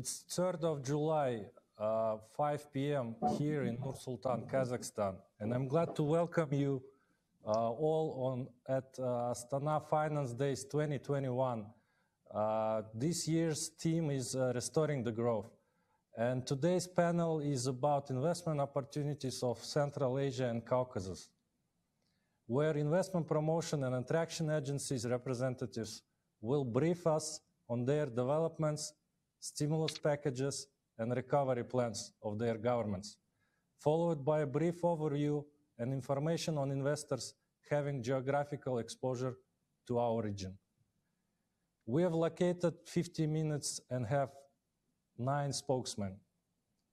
It's 3rd of July, uh, 5 p.m. here in Nur Sultan, Kazakhstan, and I'm glad to welcome you uh, all on at uh, Astana Finance Days 2021. Uh, this year's theme is uh, restoring the growth. And today's panel is about investment opportunities of Central Asia and Caucasus, where investment promotion and attraction agencies representatives will brief us on their developments, stimulus packages, and recovery plans of their governments, followed by a brief overview and information on investors having geographical exposure to our region. We have located 50 minutes and have nine spokesmen.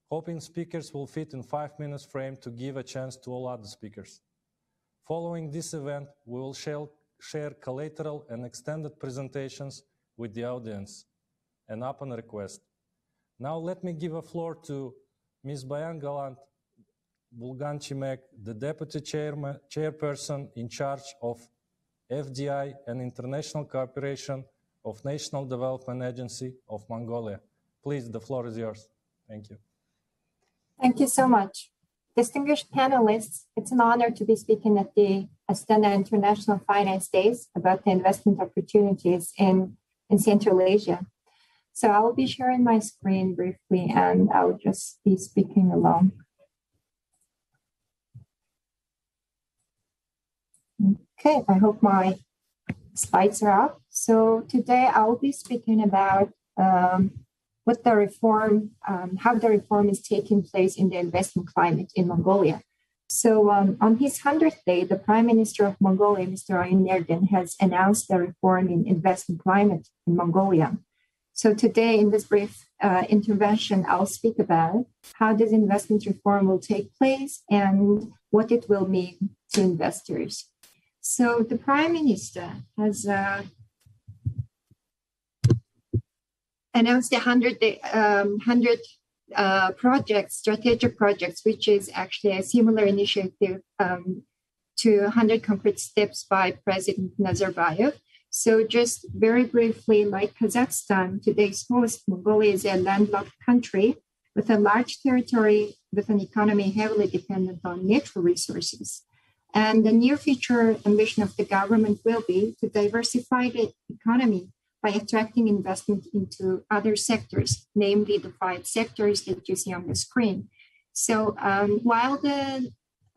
Hoping speakers will fit in five minutes frame to give a chance to all other speakers. Following this event, we will share, share collateral and extended presentations with the audience and upon request. Now let me give a floor to Ms. Bayan Galant Bulgan Chimek, the Deputy Chairman, Chairperson in charge of FDI and International Cooperation of National Development Agency of Mongolia. Please, the floor is yours. Thank you. Thank you so much. Distinguished panelists, it's an honor to be speaking at the Astana International Finance Days about the investment opportunities in, in Central Asia. So I'll be sharing my screen briefly and I'll just be speaking along. Okay, I hope my slides are up. So today I'll be speaking about um, what the reform, um, how the reform is taking place in the investment climate in Mongolia. So um, on his 100th day, the Prime Minister of Mongolia, Mr. Oyun-Erdene, has announced the reform in investment climate in Mongolia. So today, in this brief uh, intervention, I'll speak about how this investment reform will take place and what it will mean to investors. So the Prime Minister has uh, announced a 100, um, 100 uh, projects, strategic projects, which is actually a similar initiative um, to 100 concrete steps by President Nazarbayev. So, just very briefly, like Kazakhstan, today's host, Mongolia is a landlocked country with a large territory with an economy heavily dependent on natural resources. And the near future ambition of the government will be to diversify the economy by attracting investment into other sectors, namely the five sectors that you see on the screen. So um, while the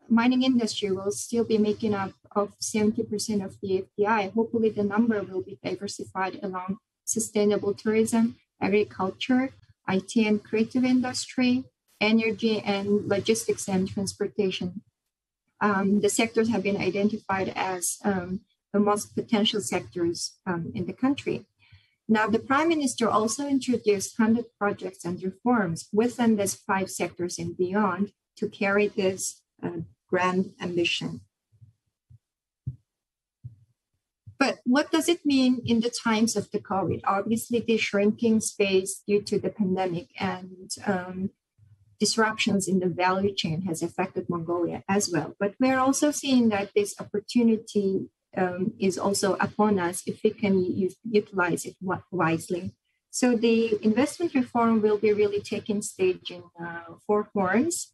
mining industry will still be making up of 70% of the FDI. Hopefully, the number will be diversified along sustainable tourism, agriculture, IT and creative industry, energy, and logistics and transportation. Um, the sectors have been identified as um, the most potential sectors um, in the country. Now, the Prime Minister also introduced 100 projects and reforms within these five sectors and beyond to carry this uh, grand ambition. But what does it mean in the times of the COVID? Obviously, the shrinking space due to the pandemic and um, disruptions in the value chain has affected Mongolia as well. But we're also seeing that this opportunity um, is also upon us if we can use, utilize it wisely. So the investment reform will be really taking stage in uh, four forms.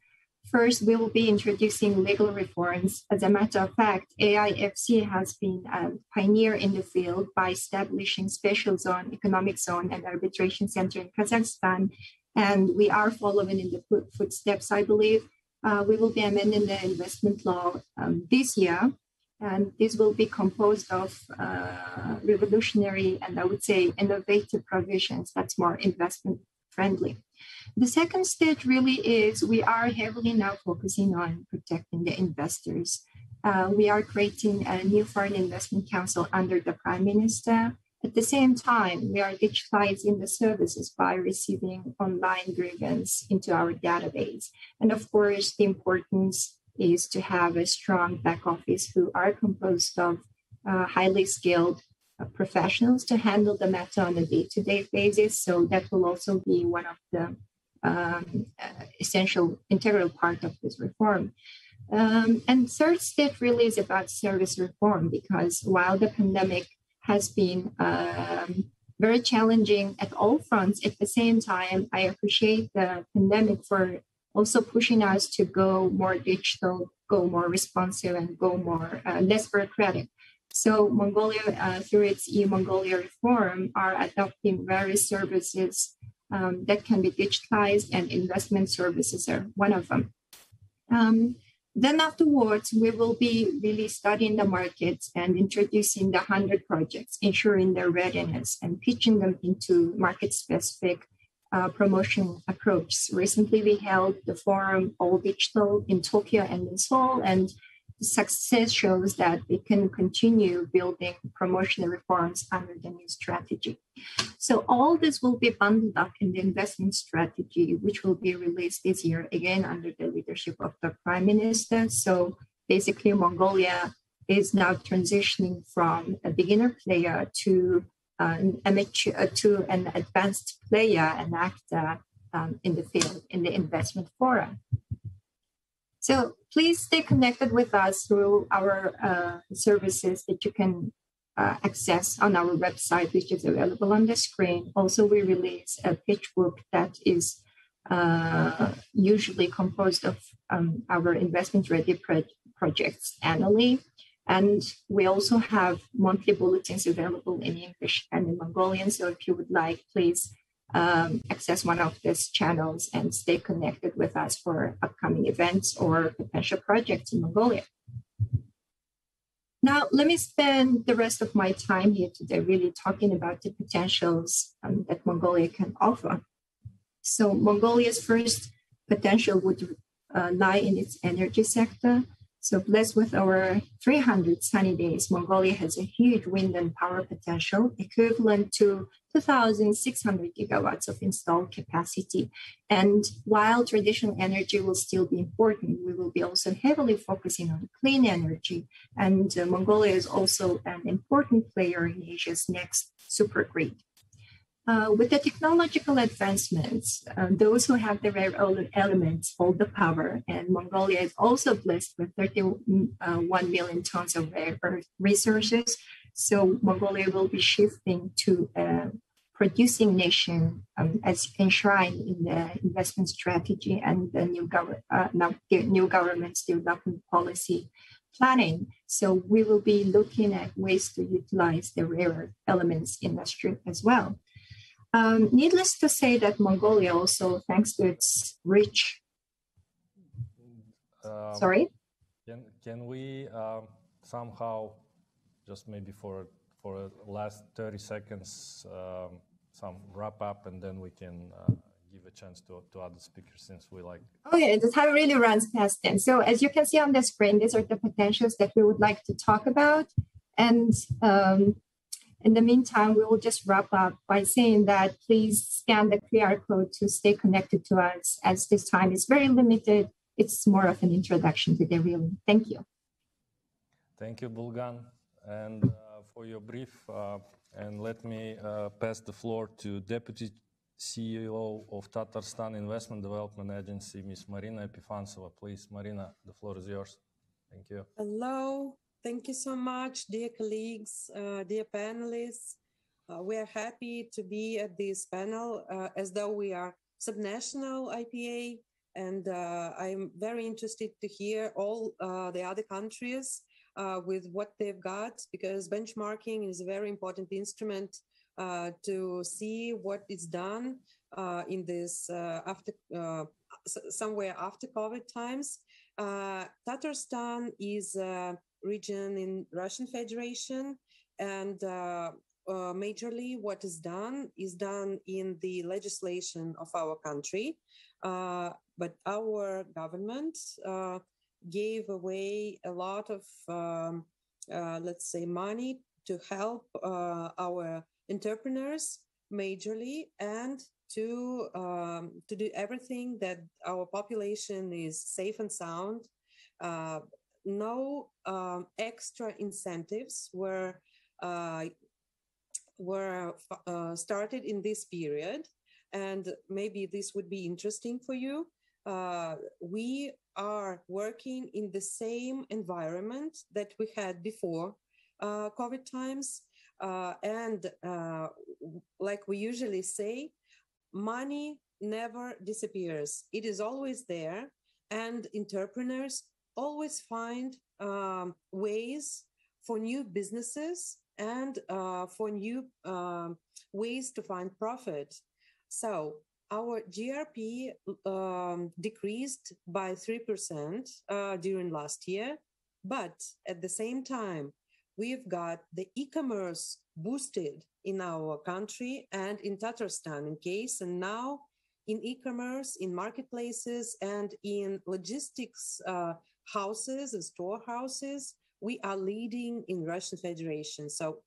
First, we will be introducing legal reforms. As a matter of fact, AIFC has been a pioneer in the field by establishing special zone, economic zone, and arbitration center in Kazakhstan. And we are following in the footsteps, I believe. Uh, we will be amending the investment law um, this year. And this will be composed of uh, revolutionary and I would say innovative provisions that's more investment friendly. The second stage really is we are heavily now focusing on protecting the investors. Uh, we are creating a new foreign investment council under the prime minister. At the same time, we are digitalizing the services by receiving online grievance into our database. And of course, the importance is to have a strong back office who are composed of uh, highly skilled professionals to handle the matter on a day-to-day basis. So that will also be one of the um, uh, essential integral part of this reform. Um, and third step really is about service reform because while the pandemic has been um, very challenging at all fronts. At the same time, I appreciate the pandemic for also pushing us to go more digital, go more responsive, and go more uh, less bureaucratic. So Mongolia, uh, through its e-Mongolia reform, are adopting various services um, that can be digitized, and investment services are one of them. Um, then afterwards, we will be really studying the markets and introducing the 100 projects, ensuring their readiness and pitching them into market-specific uh, promotion approach. Recently, we held the forum All Digital in Tokyo and in Seoul, and success shows that we can continue building promotional reforms under the new strategy. So all this will be bundled up in the investment strategy, which will be released this year, again, under the leadership of the Prime Minister. So basically, Mongolia is now transitioning from a beginner player to uh, an amateur uh, to an advanced player and actor um, in the field in the investment forum. So please stay connected with us through our uh, services that you can uh, access on our website, which is available on the screen. Also, we release a pitch book that is uh, usually composed of um, our investment ready pro- projects annually. And we also have monthly bulletins available in English and in Mongolian. So if you would like, please um, access one of these channels and stay connected with us for upcoming events or potential projects in Mongolia. Now, let me spend the rest of my time here today really talking about the potentials um, that Mongolia can offer. So, Mongolia's first potential would uh, lie in its energy sector. So, blessed with over 300 sunny days, Mongolia has a huge wind and power potential equivalent to 2,600 gigawatts of installed capacity. And while traditional energy will still be important, we will be also heavily focusing on clean energy. And uh, Mongolia is also an important player in Asia's next supergrid. Uh, with the technological advancements, uh, those who have the rare elements hold the power, and Mongolia is also blessed with 31 uh, tons of rare earth resources. So Mongolia will be shifting to a producing nation um, as enshrined in the investment strategy and the new, gov- uh, new government's development policy planning. So we will be looking at ways to utilize the rare elements industry as well. Um, needless to say that Mongolia also, thanks to its rich, um, sorry. Can can we uh, somehow, just maybe for for last thirty seconds, um, some wrap up, and then we can uh, give a chance to to other speakers since we like. oh yeah the time really runs past then. So as you can see on the screen, these are the potentials that we would like to talk about, and um, in the meantime, we will just wrap up by saying that please scan the QR code to stay connected to us as this time is very limited. It's more of an introduction to the real. Thank you. Thank you, Bulgan, and uh, for your brief. Uh, and let me uh, pass the floor to Deputy CEO of Tatarstan Investment Development Agency, Ms. Marina Epifansova. Please, Marina, the floor is yours. Thank you. Hello, Thank you so much, dear colleagues, uh, dear panelists. Uh, we are happy to be at this panel uh, as though we are subnational IPA. And uh, I'm very interested to hear all uh, the other countries uh, with what they've got, because benchmarking is a very important instrument to see what is done in this after somewhere after COVID times. Tatarstan is region in Russian Federation. And uh, uh, majorly what is done is done in the legislation of our country. Uh, but our government uh, gave away a lot of, um, uh, let's say, money to help uh, our entrepreneurs majorly and to um, to do everything that our population is safe and sound no um, extra incentives were uh, were uh, started in this period, and maybe this would be interesting for you. Uh, we are working in the same environment that we had before uh, COVID times. Uh, and uh, like we usually say, money never disappears. It is always there, and entrepreneurs always find um, ways for new businesses and uh, for new um, ways to find profit. So our GRP um, decreased by 3% uh, during last year, but at the same time, we've got the e-commerce boosted in our country and in Tatarstan in case, and now in e-commerce, in marketplaces, and in logistics uh, houses and storehouses, we are leading in Russian Federation. So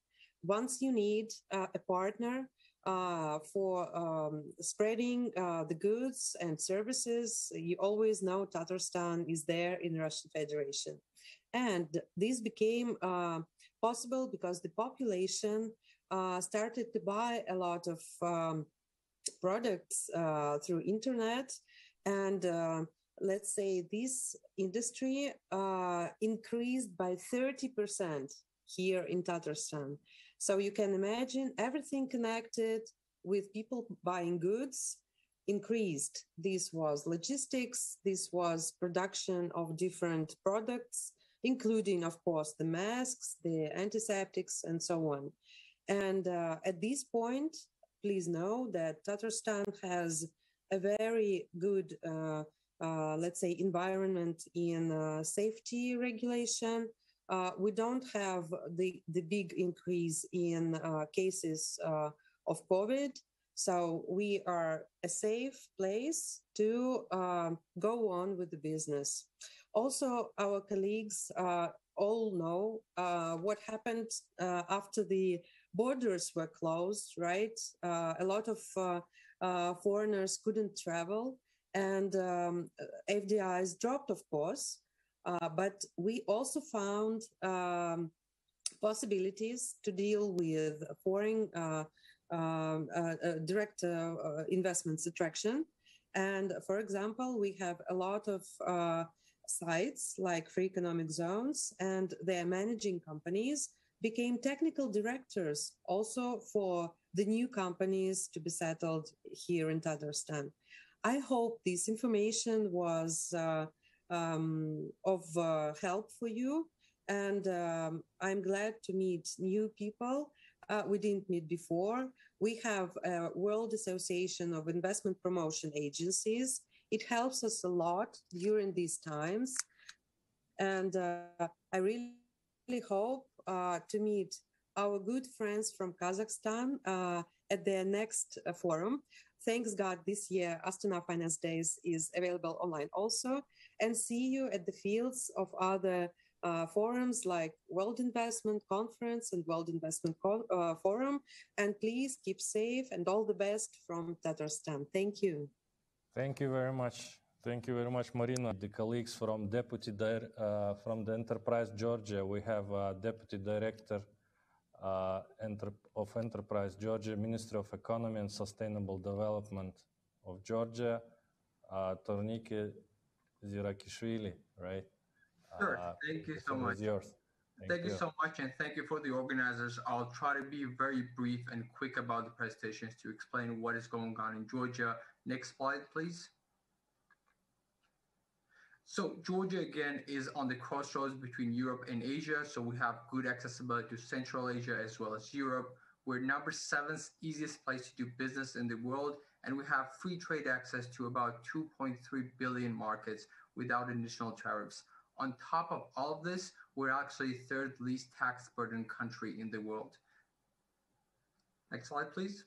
once you need uh, a partner uh, for um, spreading uh, the goods and services, you always know Tatarstan is there in Russian Federation. And this became uh, possible because the population uh, started to buy a lot of um, products uh, through internet and let's say this industry uh, increased by 30% here in Tatarstan. So you can imagine everything connected with people buying goods increased. This was logistics, this was production of different products, including, of course, the masks, the antiseptics, and so on. And uh, at this point, please know that Tatarstan has a very good uh, let's say, environment in uh, safety regulation. Uh, we don't have the, the big increase in uh, cases uh, of COVID. So we are a safe place to um, go on with the business. Also, our colleagues all know what happened after the borders were closed, right? a lot of foreigners couldn't travel and um, FDIs dropped, of course. Uh, but we also found um, possibilities to deal with foreign uh, um, uh, uh direct uh, uh, investments attraction. And for example, we have a lot of sites like free economic zones, and their managing companies became technical directors also for the new companies to be settled here in Tatarstan. I hope this information was uh, um, of uh, help for you. And um, I'm glad to meet new people uh, we didn't meet before. We have a World Association of Investment Promotion Agencies. It helps us a lot during these times. And uh, I really hope uh, to meet our good friends from Kazakhstan uh, at their next forum thanks God, this year Astana Finance Days is available online also. And see you at the fields of other uh, forums like World Investment Conference and World Investment Co- uh, Forum. And please keep safe and all the best from Tatarstan. Thank you. Thank you very much. Thank you very much, Marina. The colleagues from Deputy Di- uh, from the Enterprise Georgia, we have Deputy Director uh, of Enterprise Georgia, Ministry of Economy and Sustainable Development of Georgia, uh, Tornike Zirakishvili, right? Sure. Uh, thank you so much. Yours. Thank, thank you. you. so much, and thank you for the organizers. I'll try to be very brief and quick about the presentations to explain what is going on in Georgia. Next slide, please. So Georgia again is on the crossroads between Europe and Asia. So we have good accessibility to Central Asia as well as Europe. We're number seventh easiest place to do business in the world, and we have free trade access to about 2.3 billion markets without additional tariffs. On top of all of this, we're actually third least tax burden country in the world. Next slide, please.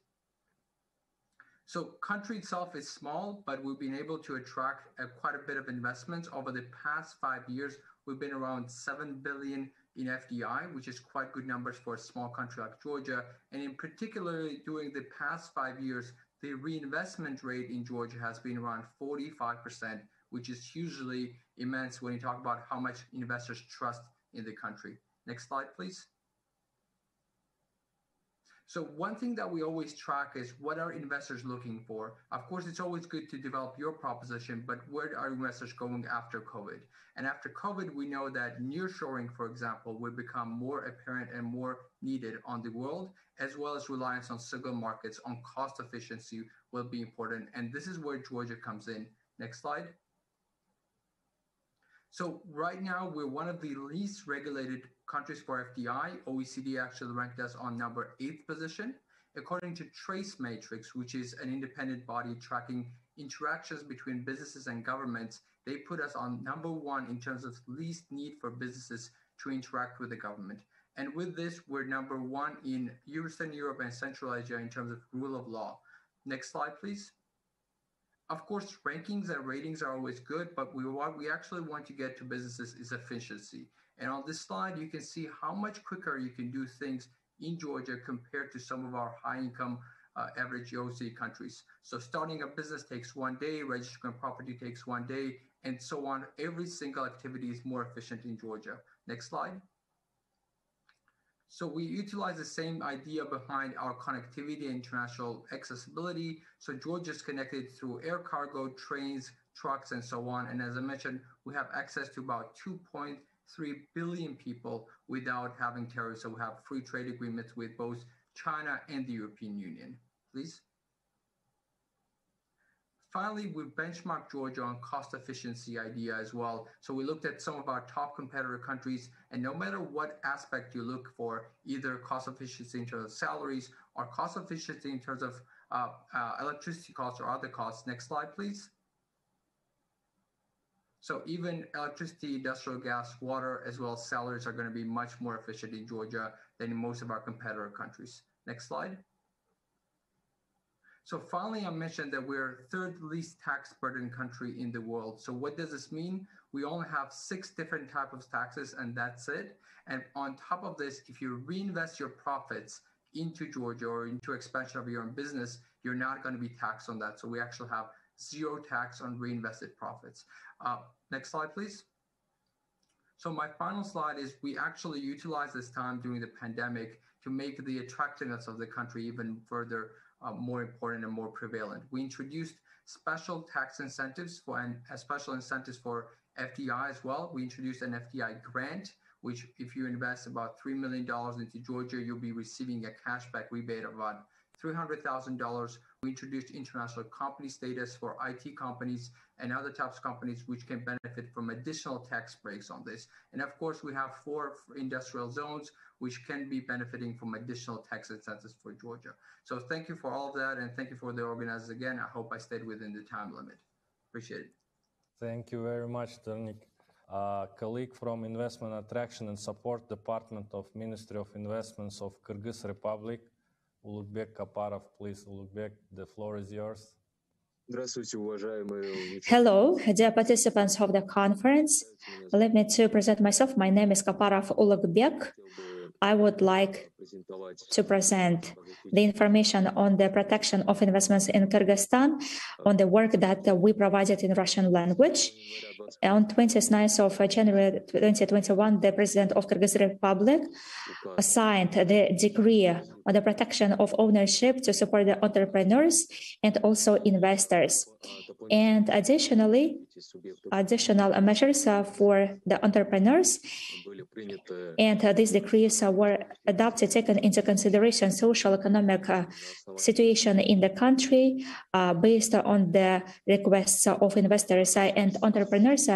So country itself is small, but we've been able to attract uh, quite a bit of investments over the past five years. We've been around 7 billion in FDI, which is quite good numbers for a small country like Georgia. And in particular, during the past five years, the reinvestment rate in Georgia has been around 45%, which is hugely immense when you talk about how much investors trust in the country. Next slide, please. So one thing that we always track is what are investors looking for? Of course, it's always good to develop your proposition, but where are investors going after COVID? And after COVID, we know that nearshoring, for example, will become more apparent and more needed on the world, as well as reliance on single markets on cost efficiency will be important. And this is where Georgia comes in. Next slide. So right now, we're one of the least regulated countries for FDI. OECD actually ranked us on number eighth position. According to Trace Matrix, which is an independent body tracking interactions between businesses and governments, they put us on number one in terms of least need for businesses to interact with the government. And with this, we're number one in Eastern Europe and Central Asia in terms of rule of law. Next slide, please. Of course, rankings and ratings are always good, but we, what we actually want to get to businesses is efficiency. And on this slide, you can see how much quicker you can do things in Georgia compared to some of our high income uh, average OECD countries. So starting a business takes one day, registering a property takes one day, and so on. Every single activity is more efficient in Georgia. Next slide. So we utilize the same idea behind our connectivity and international accessibility. So Georgia is connected through air cargo, trains, trucks, and so on. And as I mentioned, we have access to about 2.3 billion people without having tariffs. So we have free trade agreements with both China and the European Union. Please. Finally, we benchmarked Georgia on cost efficiency idea as well. So we looked at some of our top competitor countries, and no matter what aspect you look for, either cost efficiency in terms of salaries or cost efficiency in terms of uh, uh, electricity costs or other costs. Next slide, please. So even electricity, industrial gas, water, as well as salaries are going to be much more efficient in Georgia than in most of our competitor countries. Next slide. So finally, I mentioned that we're third least tax burden country in the world. So what does this mean? We only have six different types of taxes and that's it. And on top of this, if you reinvest your profits into Georgia or into expansion of your own business, you're not going to be taxed on that. So we actually have zero tax on reinvested profits. Uh, next slide, please. So my final slide is we actually utilize this time during the pandemic to make the attractiveness of the country even further uh, more important and more prevalent. We introduced special tax incentives for and uh, special incentives for FDI as well. We introduced an FDI grant, which if you invest about $3 million into Georgia, you'll be receiving a cashback rebate of about $300,000. We introduced international company status for IT companies and other types of companies which can benefit from additional tax breaks on this. And of course, we have four industrial zones which can be benefiting from additional tax incentives for Georgia. So thank you for all of that and thank you for the organizers again. I hope I stayed within the time limit. Appreciate it. Thank you very much, Ternik. Uh, colleague from Investment Attraction and Support Department of Ministry of Investments of Kyrgyz Republic, Ulukbek Kaparov, please, Ulukbek, the floor is yours. Hello, dear participants of the conference. Let me to present myself. My name is Kaparov Ulukbek. I would like to present the information on the protection of investments in Kyrgyzstan, on the work that we provided in Russian language. On 29th of January 2021, the President of Kyrgyz Republic signed the decree on the protection of ownership to support the entrepreneurs and also investors. And additionally, additional measures for the entrepreneurs. And these decrees were adopted, taken into consideration social economic uh, situation in the country uh, based on the requests of investors and entrepreneurs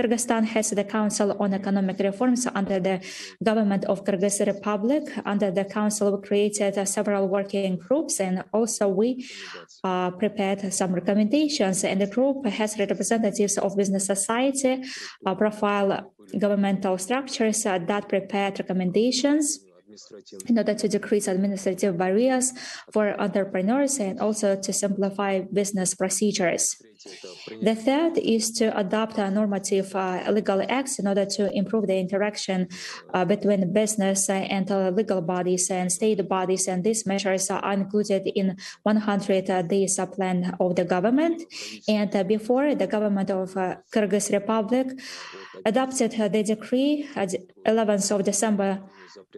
Kyrgyzstan has the Council on Economic Reforms under the government of Kyrgyz Republic. Under the council, we created uh, several working groups and also we uh, prepared some recommendations. And the group has representatives of business society, uh, profile governmental structures uh, that prepared recommendations in order to decrease administrative barriers for entrepreneurs and also to simplify business procedures. The third is to adopt a normative uh, legal acts in order to improve the interaction uh, between business and uh, legal bodies and state bodies. And these measures are included in 100 days plan of the government. And uh, before the government of uh, Kyrgyz Republic adopted the decree at 11th of December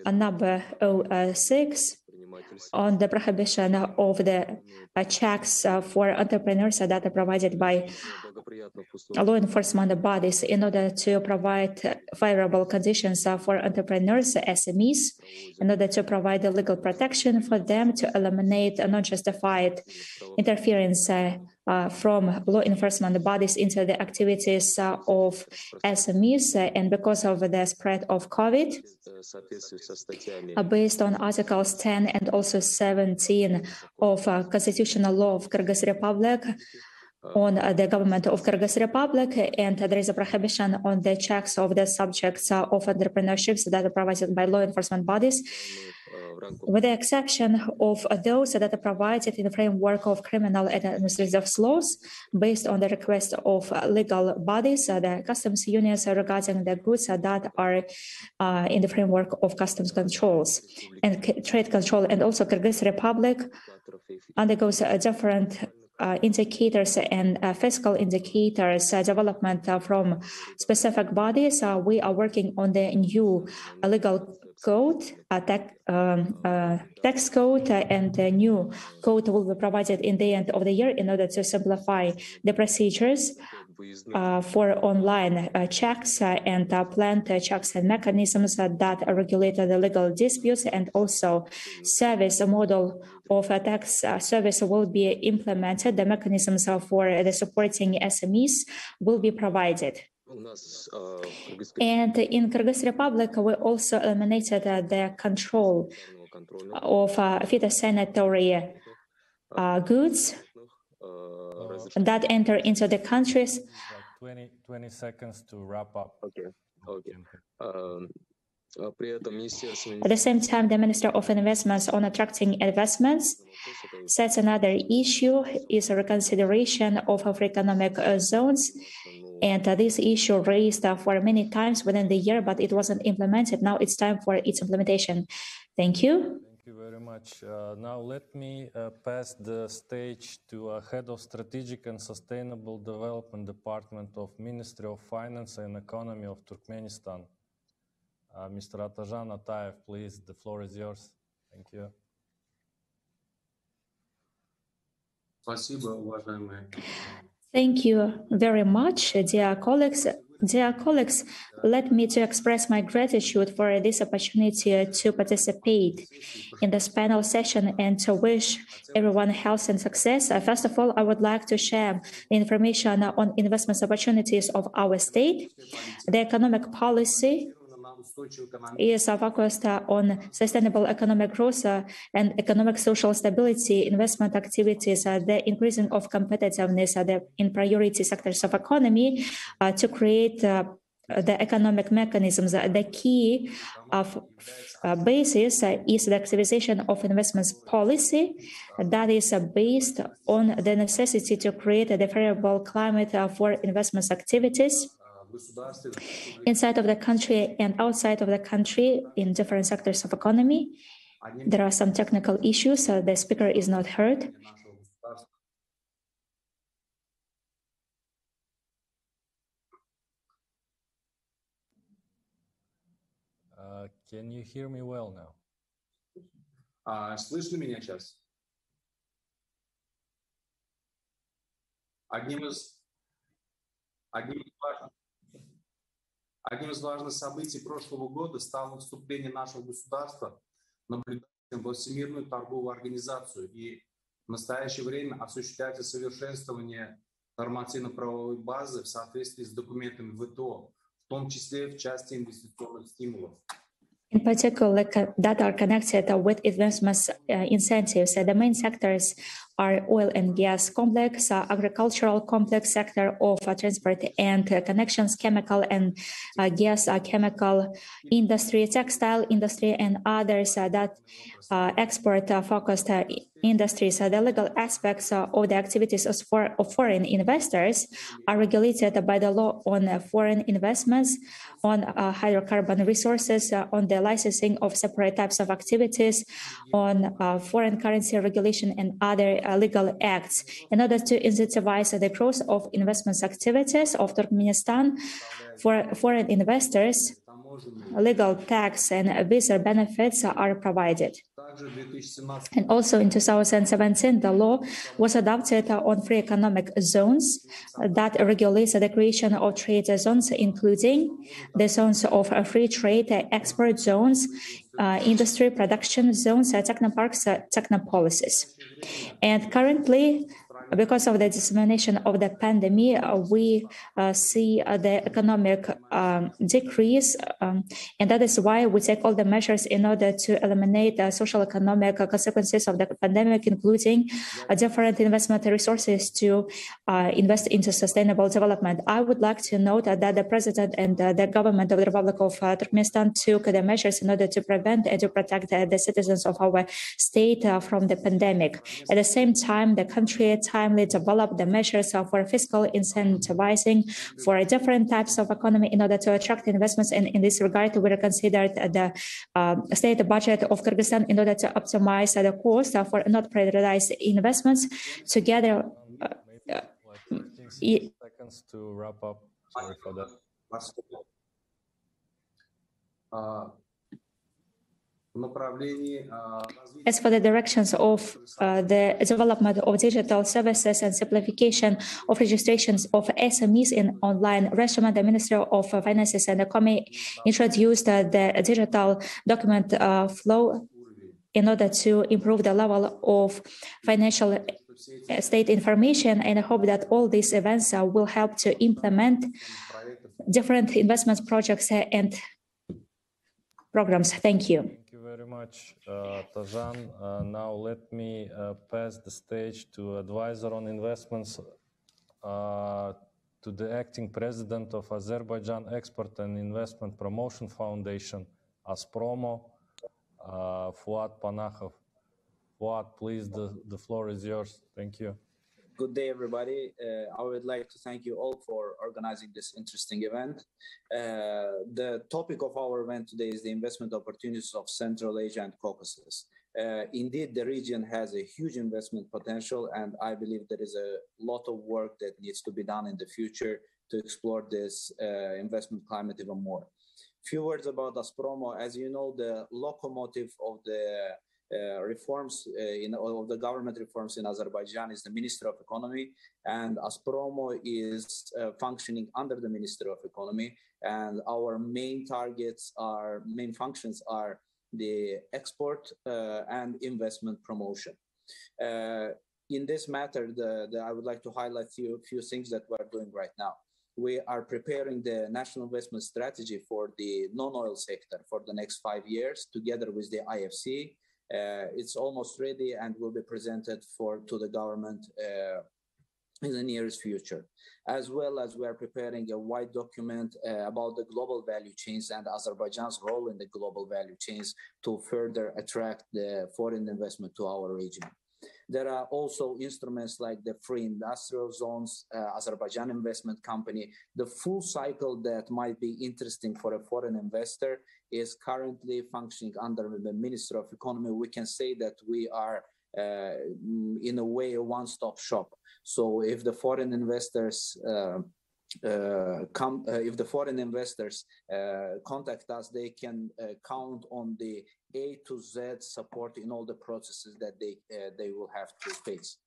number 06 on the prohibition of the uh, checks uh, for entrepreneurs that are provided by law enforcement bodies in order to provide favorable conditions uh, for entrepreneurs, SMEs, in order to provide legal protection for them to eliminate non-justified interference uh, from law enforcement bodies into the activities uh, of SMEs. uh, and because of the spread of COVID, uh, based on Articles 10 and also 17 of uh, Constitutional Law of Kyrgyz Republic on the government of Kyrgyz Republic, and there is a prohibition on the checks of the subjects uh, of entrepreneurships that are provided by law enforcement bodies, with the exception of those that are provided in the framework of criminal and administrative laws based on the request of legal bodies, uh, the customs unions regarding the goods that are uh, in the framework of customs controls and trade control, and also Kyrgyz Republic undergoes a different indicators and uh, fiscal indicators uh, development uh, from specific bodies. Uh, we are working on the new uh, legal code, uh, tech, um, uh, tax code, uh, and the new code will be provided in the end of the year in order to simplify the procedures uh, for online uh, checks uh, and uh, planned uh, checks and mechanisms uh, that regulate the legal disputes and also service model of a tax uh, service will be implemented, the mechanisms for the supporting SMEs will be provided. And in Kyrgyz Republic, we also eliminated uh, the control of uh, phytosanitary uh, goods that enter into the countries. 20, 20 seconds to wrap up. Okay. Okay. Um, at the same time, the Minister of Investments on attracting investments sets another issue is a reconsideration of our economic uh, zones. And uh, this issue raised uh, for many times within the year, but it wasn't implemented. Now it's time for its implementation. Thank you. Thank you very much. Uh, now let me uh, pass the stage to uh, Head of Strategic and Sustainable Development Department of Ministry of Finance and Economy of Turkmenistan. Uh, Mr. Atajan Atayev, please, the floor is yours. Thank you. Thank you very much, dear colleagues. Dear colleagues, let me to express my gratitude for this opportunity to participate in this panel session and to wish everyone health and success. Uh, first of all, I would like to share information on investment opportunities of our state, the economic policy ESR focused on sustainable economic growth and economic social stability, investment activities, uh, the increasing of competitiveness uh, in priority sectors of economy uh, to create the economic mechanisms. The key of basis is the activization of investments policy that is based on the necessity to create a favorable climate for investments activities inside of the country and outside of the country in different sectors of economy. одним There are some technical issues. Uh, the speaker is not heard. нашего государства Uh, can you hear me well now? А, слышно меня сейчас? Одним из, одним из важных, одним из важных событий прошлого года стало вступление нашего государства наблюдателем во Всемирную торговую организацию. И в настоящее время осуществляется совершенствование нормативно-правовой базы в соответствии с документами ВТО, в том числе в части инвестиционных стимулов. In particular, that are connected with investment incentives. The main sectors are oil and gas complex, agricultural complex sector of uh, transport and connections, chemical and uh, gas uh, chemical industry, textile industry, and others uh, that uh, export uh, focused industries. The legal aspects of the activities of, for, of foreign investors are regulated by the law on foreign investments, on hydrocarbon resources, on the licensing of separate types of activities, on foreign currency regulation, and other legal acts. In order to incentivize the growth of investments activities of Turkmenistan for foreign investors, legal tax and visa benefits are provided. And also in 2017, the law was adopted on free economic zones that regulates the creation of trade zones, including the zones of free trade, export zones, uh, industry production zones, technoparks, uh. And currently, because of the dissemination of the pandemic, uh, we uh, see uh, the economic um, decrease, um, and that is why we take all the measures in order to eliminate the social economic consequences of the pandemic, including uh, different investment resources to uh, invest into sustainable development. I would like to note that the president and uh, the government of the Republic of uh, Turkmenistan took the measures in order to prevent and to protect uh, the citizens of our state uh, from the pandemic. At the same time, the country timely developed the measures uh, for fiscal incentivizing for different types of economy in order to attract investments. And in this regard, we considered the uh, state budget of Kyrgyzstan in order to optimize the cost uh, for not prioritized investments together. uh, Like 15 y- seconds to wrap up. Sorry for that. As for the directions of uh, the development of digital services and simplification of registrations of SMEs in online restaurant, the Ministry of Finances and Economy introduced uh, the digital document uh, flow in order to improve the level of financial state information. And I hope that all these events uh, will help to implement different investment projects and programs. Thank you. Much, uh, Tajan. Uh, now let me uh, pass the stage to advisor on investments, uh, to the acting president of Azerbaijan Export and Investment Promotion Foundation, AZPROMO, uh, Fuat Panakhov. Fuat, please, the, the floor is yours. Thank you. Good day, everybody. Uh, I would like to thank you all for organizing this interesting event. Uh, the topic of our event today is the investment opportunities of Central Asia and Caucasus. Uh, indeed, the region has a huge investment potential, and I believe there is a lot of work that needs to be done in the future to explore this uh, investment climate even more. A few words about Azpromo. As you know, the locomotive of the uh, reforms uh, in of the government reforms in Azerbaijan is the Ministry of Economy, and Azpromo is uh, functioning under the Ministry of Economy. And our main targets are main functions are the export uh, and investment promotion. Uh, in this matter, the, the, I would like to highlight few few things that we're doing right now. We are preparing the national investment strategy for the non-oil sector for the next five years, together with the IFC. Uh, it's almost ready and will be presented for to the government uh, in the nearest future, as well as we are preparing a wide document uh, about the global value chains and Azerbaijan's role in the global value chains to further attract the foreign investment to our region. There are also instruments like the free industrial zones, uh, Azerbaijan Investment Company. The full cycle that might be interesting for a foreign investor is currently functioning under the Minister of Economy. We can say that we are, uh, in a way, a one-stop shop. So if the foreign investors uh, uh, come, uh, if the foreign investors uh, contact us, they can uh, count on the A to Z support in all the processes that they uh, they will have to face.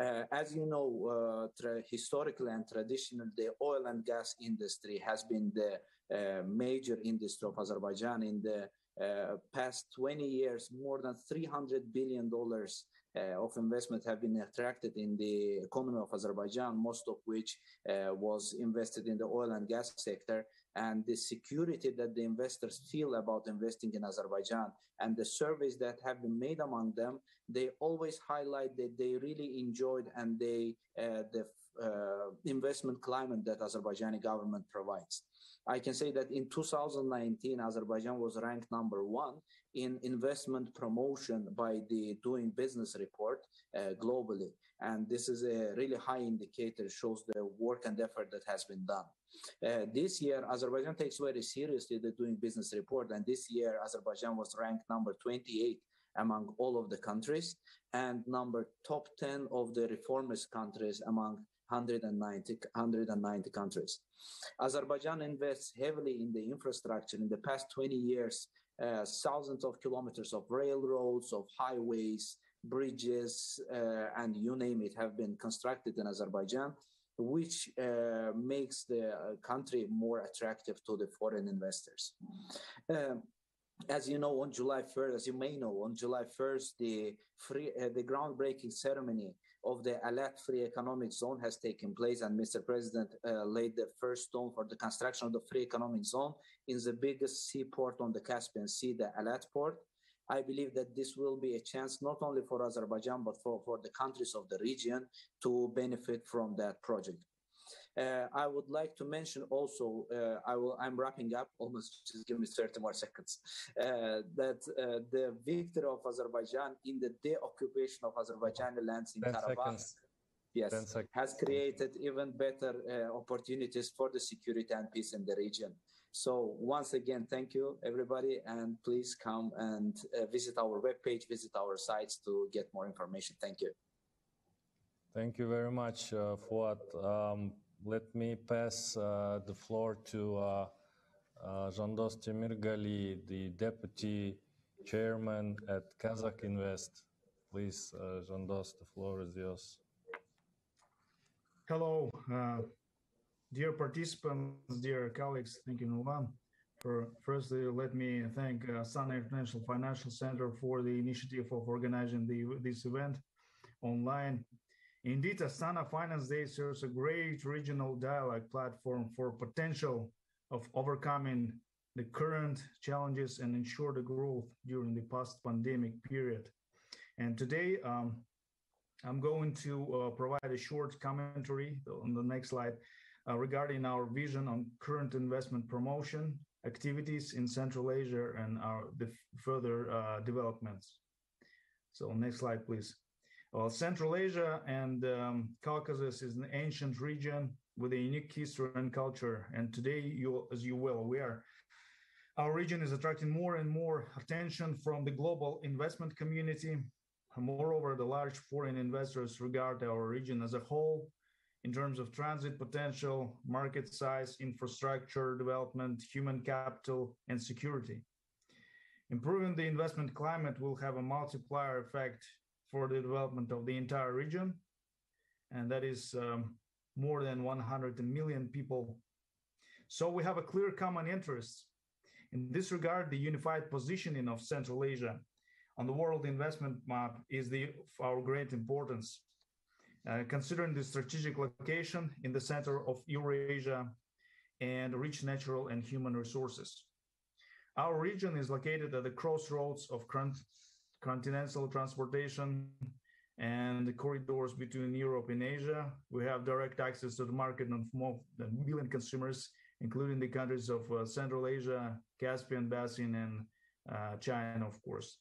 Uh, as you know, uh, tra- historically and traditionally, the oil and gas industry has been the uh, major industry of Azerbaijan. In the uh, past 20 years, more than 300 billion dollars uh, of investment have been attracted in the economy of Azerbaijan, most of which uh, was invested in the oil and gas sector. And the security that the investors feel about investing in Azerbaijan and the surveys that have been made among them, they always highlight that they really enjoyed and they uh, the uh, investment climate that Azerbaijani government provides. I can say that in 2019, Azerbaijan was ranked number one in investment promotion by the Doing Business report uh, globally. And this is a really high indicator, shows the work and effort that has been done. Uh, this year, Azerbaijan takes very seriously the Doing Business report. And this year, Azerbaijan was ranked number 28 among all of the countries and number top 10 of the reformist countries among 190, 190 countries. Azerbaijan invests heavily in the infrastructure. In the past 20 years, uh, thousands of kilometers of railroads, of highways, bridges, uh, and you name it have been constructed in Azerbaijan, which uh, makes the country more attractive to the foreign investors. Um, as you know, on July 1st, as you may know, on July 1st, the free, uh, the groundbreaking ceremony of the Alat Free Economic Zone has taken place, and Mr. President uh, laid the first stone for the construction of the Free Economic Zone in the biggest seaport on the Caspian Sea, the Alat port. I believe that this will be a chance not only for Azerbaijan but for, for the countries of the region to benefit from that project. Uh, I would like to mention also, uh, I will, I'm wrapping up almost, just give me 30 more seconds, uh, that uh, the victory of Azerbaijan in the de-occupation of Azerbaijani lands in Karabakh yes, has created even better uh, opportunities for the security and peace in the region. So once again, thank you everybody, and please come and uh, visit our webpage, visit our sites to get more information. Thank you. Thank you very much, uh, Fuat. Um, let me pass uh, the floor to uh, uh, Zhandos Temirgali, the Deputy Chairman at Kazakh Invest. Please, uh, Zhandos, the floor is yours. Hello, uh, dear participants, dear colleagues. Thank you. For firstly, let me thank uh, Sun International Financial Center for the initiative of organizing the, this event online Indeed, Astana Finance Day serves a great regional dialogue platform for potential of overcoming the current challenges and ensure the growth during the post-pandemic period. And today, um, I'm going to uh, provide a short commentary on the next slide uh, regarding our vision on current investment promotion activities in Central Asia and our the further uh, developments. So next slide, please. Well, Central Asia and um, Caucasus is an ancient region with a unique history and culture. And today, you, as you well aware, our region is attracting more and more attention from the global investment community. Moreover, the large foreign investors regard our region as a whole in terms of transit potential, market size, infrastructure development, human capital, and security. Improving the investment climate will have a multiplier effect for the development of the entire region. And that is um, more than 100 million people. So we have a clear common interest. In this regard, the unified positioning of Central Asia on the world investment map is the, of our great importance. Uh, considering the strategic location in the center of Eurasia and rich natural and human resources. Our region is located at the crossroads of continental transportation and the corridors between Europe and Asia. We have direct access to the market of more than a million consumers, including the countries of uh, Central Asia, Caspian Basin, and uh, China, of course.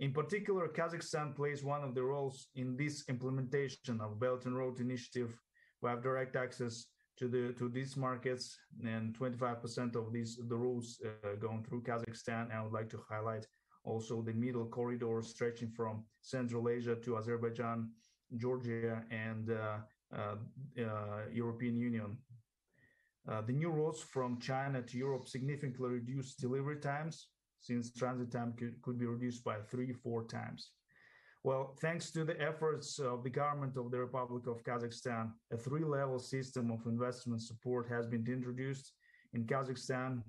In particular, Kazakhstan plays one of the roles in this implementation of Belt and Road Initiative. We have direct access to the to these markets, and 25% of these the routes uh, going through Kazakhstan. I would like to highlight also the middle corridor stretching from Central Asia to Azerbaijan, Georgia, and uh, uh, uh, European Union. the new routes from China to Europe significantly reduced delivery times since transit time could, could be reduced by three, four times. Well, thanks to the efforts of the government of the Republic of Kazakhstan, a three-level system of investment support has been introduced in Kazakhstan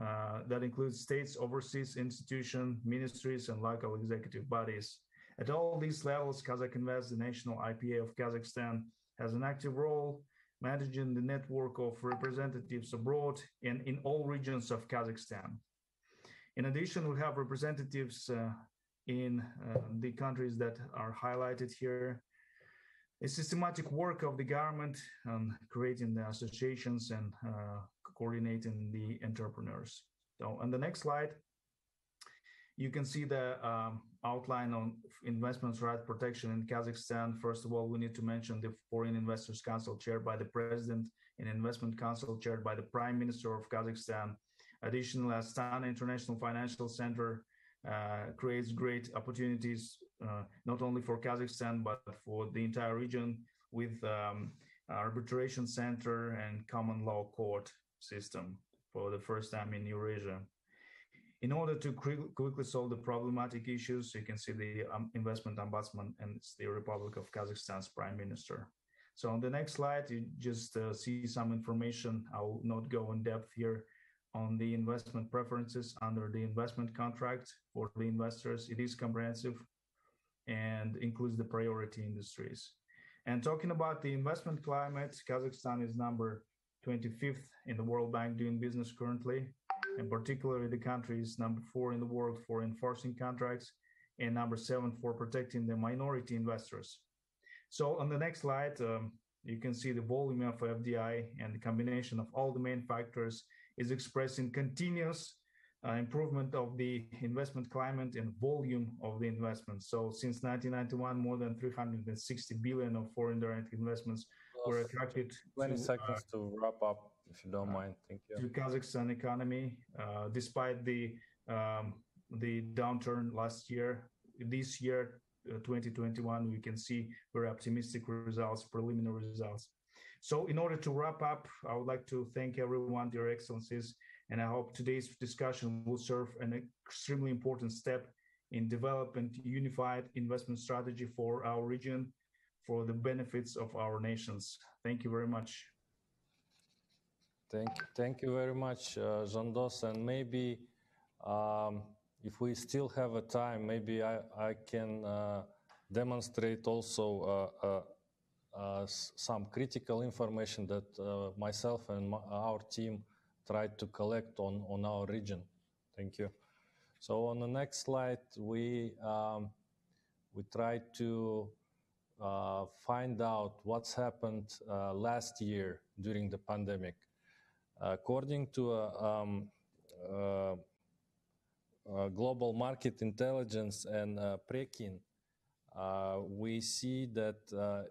uh, that includes states, overseas institutions, ministries, and local executive bodies. At all these levels, Kazakh Invest, the national IPA of Kazakhstan, has an active role managing the network of representatives abroad and in all regions of Kazakhstan. In addition, we have representatives uh, in uh, the countries that are highlighted here. A systematic work of the government on creating the associations and uh, coordinating the entrepreneurs. So on the next slide, you can see the um, outline on investments right protection in Kazakhstan. First of all, we need to mention the Foreign Investors Council chaired by the President and Investment Council chaired by the Prime Minister of Kazakhstan. Additionally, Astana International Financial Center uh, creates great opportunities uh, not only for Kazakhstan but for the entire region with um, arbitration center, and common law court system for the first time in Eurasia. In order to quickly solve the problematic issues, you can see the um, investment ombudsman and it's the Republic of Kazakhstan's prime minister. So on the next slide, you just uh, see some information. I will not go in depth here on the investment preferences under the investment contract for the investors. It is comprehensive and includes the priority industries. And talking about the investment climate, Kazakhstan is number 25th in the World Bank doing business currently. And particularly the country is number four in the world for enforcing contracts and number seven for protecting the minority investors. So on the next slide, um, you can see the volume of FDI and the combination of all the main factors is expressing continuous uh, improvement of the investment climate and volume of the investments. So since 1991, more than 360 billion of foreign direct investments were attracted. 20 to, seconds uh, to wrap up, if you don't mind. Thank you. To Kazakhstan economy, uh, despite the um, the downturn last year, this year, uh, 2021, we can see very optimistic results, preliminary results. So in order to wrap up, I would like to thank everyone, dear excellencies, and I hope today's discussion will serve an extremely important step in developing unified investment strategy for our region for the benefits of our nations. Thank you very much. Thank, thank you very much, uh, Zhandos. And maybe um, if we still have a time, maybe I, I can uh, demonstrate also uh, uh, uh some critical information that uh, myself and my, our team tried to collect on, on our region. Thank you. So on the next slide, we, um, we tried to uh, find out what's happened uh, last year during the pandemic. According to a, um, uh, global market intelligence and uh, Preqin, uh, we see that uh,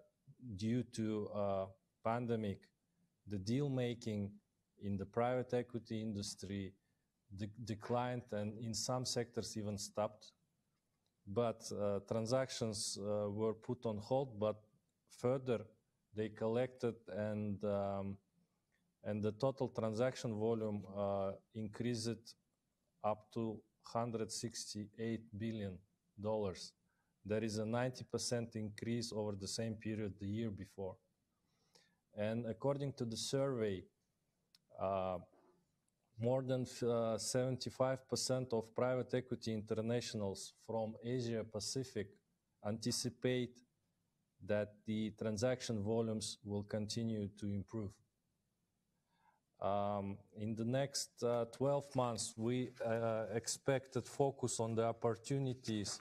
due to pandemic, the deal making in the private equity industry de- declined and in some sectors even stopped. But uh, transactions uh, were put on hold, but further they collected and um, and the total transaction volume uh, increased up to 168 billion dollars. There is a 90% increase over the same period the year before. And according to the survey, uh, more than 75% uh, of private equity internationals from Asia Pacific anticipate that the transaction volumes will continue to improve. Um, in the next uh, 12 months, we uh, expected focus on the opportunities.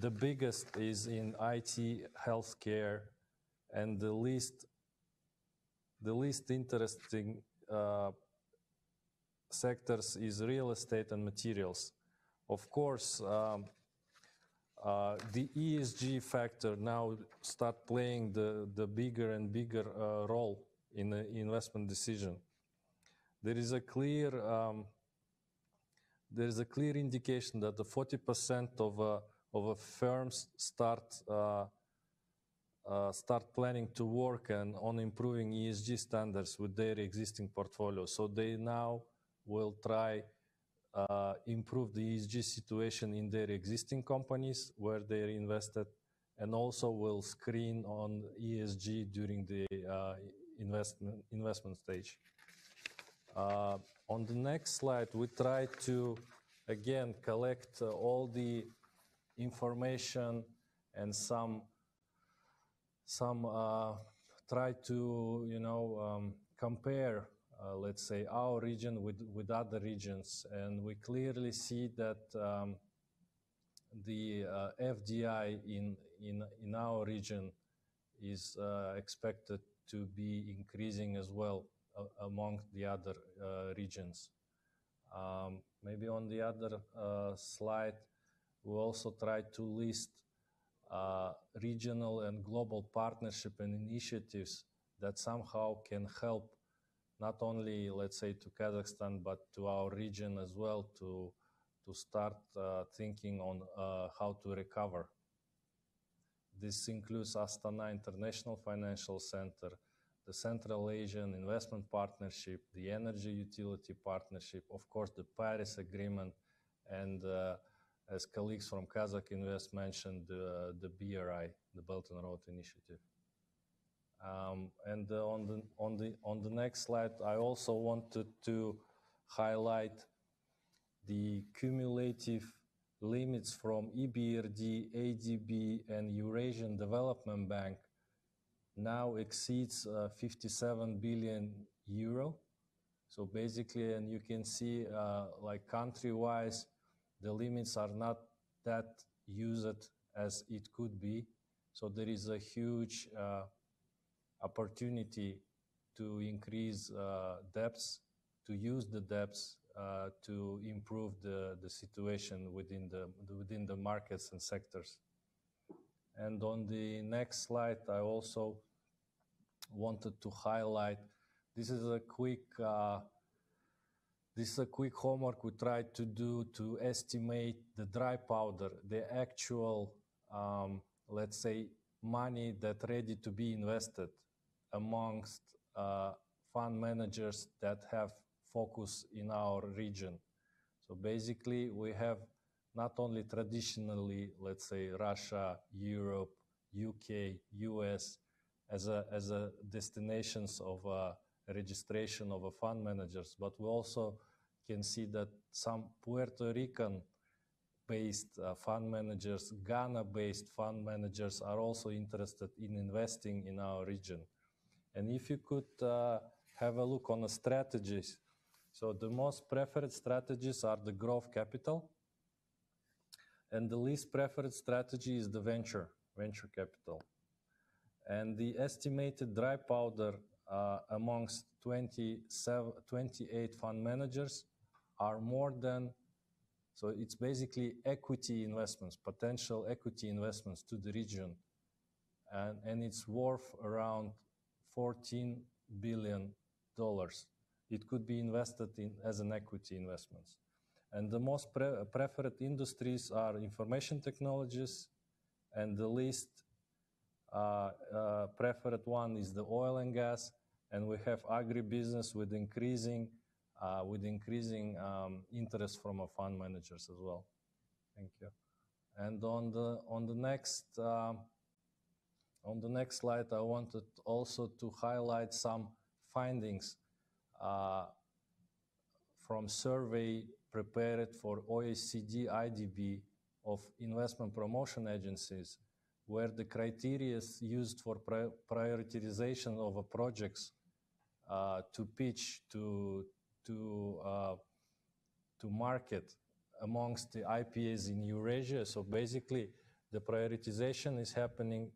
The biggest is in IT, healthcare, and the least, the least interesting sectors is real estate and materials. Of course, um, uh, the ESG factor now start playing the, the bigger and bigger uh, role in the investment decision. There is a clear um, there is a clear indication that the 40% of uh, of firms start uh, uh, start planning to work and on improving ESG standards with their existing portfolio. So they now will try uh, improve the ESG situation in their existing companies where they're invested and also will screen on ESG during the uh, investment, investment stage. Uh, on the next slide, we try to, again, collect uh, all the information and some some uh, try to you know um, compare uh, let's say our region with with other regions. And we clearly see that um, the uh, FDI in in in our region is uh, expected to be increasing as well uh, among the other uh, regions. Um, maybe on the other slide we also try to list regional and global partnership and initiatives that somehow can help not only, let's say, to Kazakhstan, but to our region as well to, to start uh, thinking on uh, how to recover. This includes Astana International Financial Center, the Central Asian Investment Partnership, the Energy Utility Partnership, of course, the Paris Agreement, and uh, as colleagues from Kazakh Invest mentioned, uh, the BRI, the Belt and Road Initiative. Um, and uh, on the on the on the next slide, I also wanted to highlight the cumulative limits from EBRD, ADB, and Eurasian Development Bank now exceeds uh, 57 billion euro. So basically, and you can see uh, like country-wise, the limits are not that used as it could be. So there is a huge uh, opportunity to increase uh, depths, to use the depths uh, to improve the, the situation within the, within the markets and sectors. And on the next slide, I also wanted to highlight, this is a quick, uh, this is a quick homework we tried to do to estimate the dry powder, the actual, um, let's say, money that ready to be invested amongst uh, fund managers that have focus in our region. So basically, we have not only traditionally, let's say, Russia, Europe, UK, US, as a, as a destinations of uh, registration of a fund managers, but we also can see that some Puerto Rican based uh, fund managers, Ghana based fund managers are also interested in investing in our region. And if you could uh, have a look on the strategies, so the most preferred strategies are the growth capital, and the least preferred strategy is the venture, venture capital. And the estimated dry powder uh, amongst 27, 28 fund managers are more than, so it's basically equity investments, potential equity investments to the region. And, and it's worth around 14 billion dollars. It could be invested in as an equity investments. And the most pre preferred industries are information technologies, and the least uh, uh, preferred one is the oil and gas, and we have agribusiness with increasing uh, with increasing um, interest from our fund managers as well. Thank you. And on the on the next um, on the next slide, I wanted also to highlight some findings uh, from survey prepared for OECD IDB of investment promotion agencies, where the criteria used for pri prioritization of projects uh, to pitch to to uh, to market amongst the IPAs in Eurasia. So basically, the prioritization is happening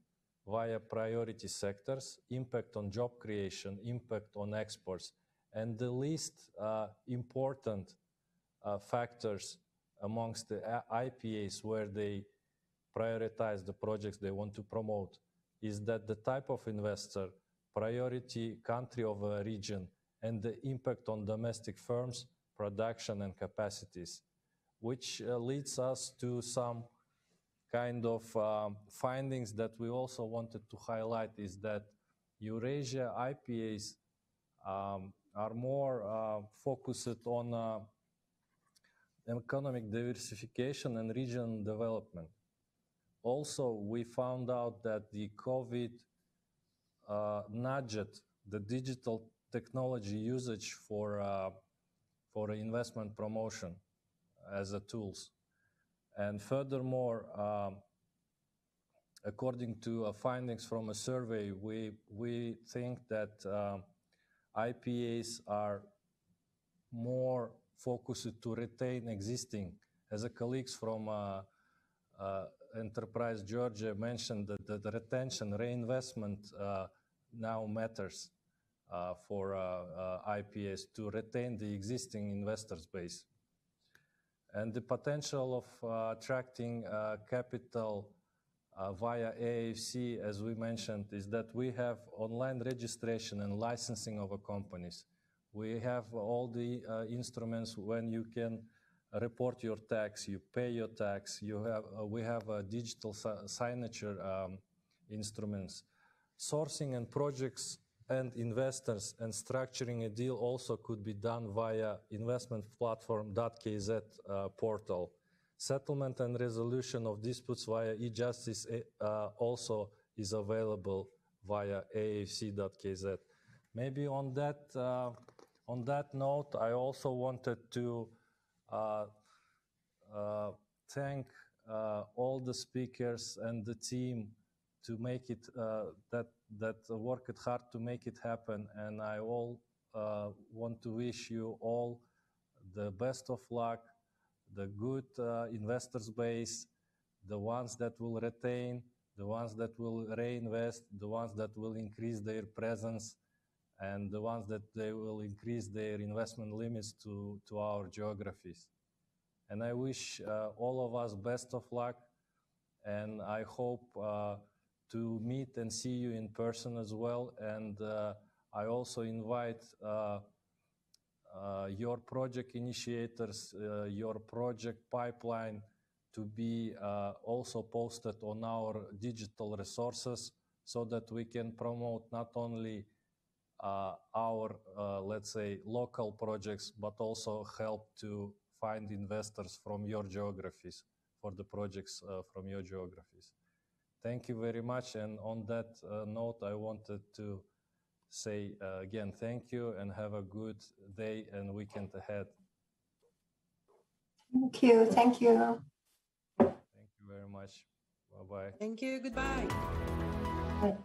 via priority sectors, impact on job creation, impact on exports, and the least uh, important uh, factors amongst the IPAs where they prioritize the projects they want to promote is that the type of investor, priority country of a region, and the impact on domestic firms, production and capacities, which uh, leads us to some kind of um, findings that we also wanted to highlight is that Eurasia IPAs um, are more uh, focused on uh, economic diversification and regional development. Also, we found out that the COVID uh, nudged the digital technology usage for uh, for investment promotion as a tools. And furthermore, um, according to uh, findings from a survey, we, we think that uh, IPAs are more focused to retain existing. As a colleagues from uh, uh Enterprise Georgia mentioned that the, the retention, reinvestment uh, now matters uh, for IPAs to retain the existing investors base. And the potential of uh, attracting uh, capital uh, via AIFC, as we mentioned, is that we have online registration and licensing of companies. We have all the instruments when you can report your tax, you pay your tax, you have, we have digital signature um, instruments. Sourcing and projects end investors and structuring a deal also could be done via investmentplatform.kz uh, portal. Settlement and resolution of disputes via e-justice uh, also is available via aifc.kz. Maybe on that uh, on that note, I also wanted to uh, uh, thank uh, all the speakers and the team to make it that that worked hard to make it happen, and I all want to wish you all the best of luck the good uh, investors base, the ones that will retain, the ones that will reinvest, the ones that will increase their presence, and the ones that they will increase their investment limits to, to our geographies. And I wish uh, all of us best of luck, and I hope uh, to meet and see you in person as well. And uh, I also invite uh, uh, your project initiators, uh, your project pipeline to be uh, also posted on our digital resources so that we can promote not only our, let's say, local projects, but also help to find investors from your geographies for the projects uh, from your geographies. Thank you very much. And on that uh, note, I wanted to say uh, again thank you and have a good day and weekend ahead. Thank you. Thank you. Thank you very much. Bye bye. Thank you. Goodbye. Bye.